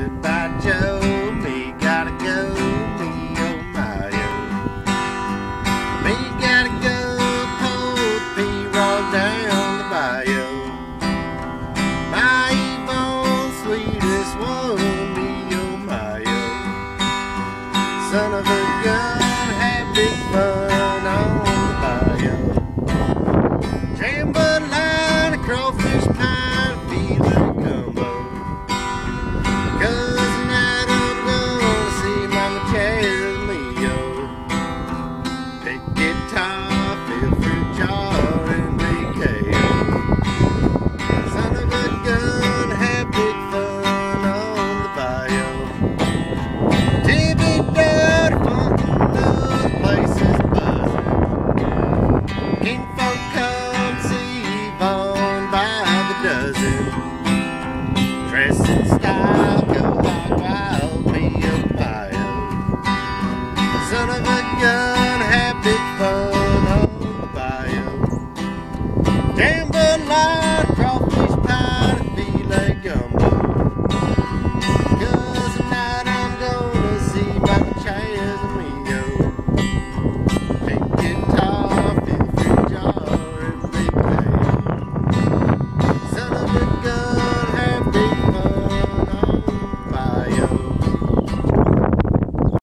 Goodbye, Joe. Me gotta go. Me oh my oh. Me gotta go. Pull P roll down the bayou. My evil sweetest one. Me oh my oh. Son of a In style, go hog wild, be a fire. Son of a gun, have big fun on the bayou. Jambalaya.